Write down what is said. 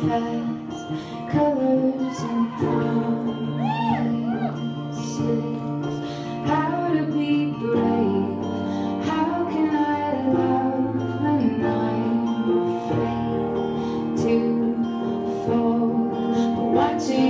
fast colors and promises. How to be brave? How can I love when I'm afraid to fall. Watching